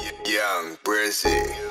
Young Brizzy.